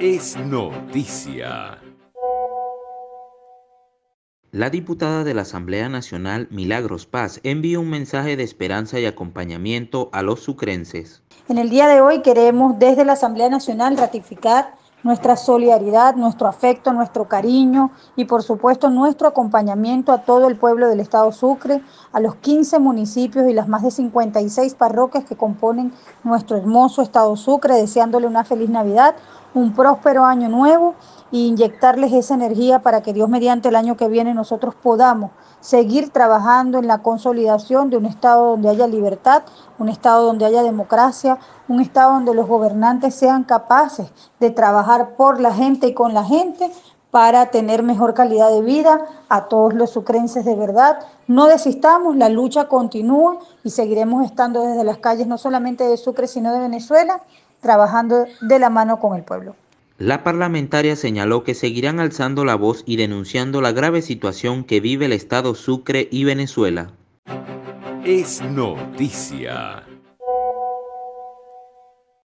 es noticia. La diputada de la Asamblea Nacional, Milagros Paz, envió un mensaje de esperanza y acompañamiento a los sucrenses. En el día de hoy queremos desde la Asamblea Nacional ratificar nuestra solidaridad, nuestro afecto, nuestro cariño y por supuesto nuestro acompañamiento a todo el pueblo del Estado Sucre, a los 15 municipios y las más de 56 parroquias que componen nuestro hermoso Estado Sucre, deseándole una feliz Navidad, un próspero año nuevo e inyectarles esa energía para que Dios mediante el año que viene nosotros podamos seguir trabajando en la consolidación de un Estado donde haya libertad, un Estado donde haya democracia, un Estado donde los gobernantes sean capaces de trabajar por la gente y con la gente para tener mejor calidad de vida a todos los sucrenses de verdad. No desistamos, la lucha continúa y seguiremos estando desde las calles no solamente de Sucre, sino de Venezuela, trabajando de la mano con el pueblo. La parlamentaria señaló que seguirán alzando la voz y denunciando la grave situación que vive el Estado Sucre y Venezuela. Es noticia.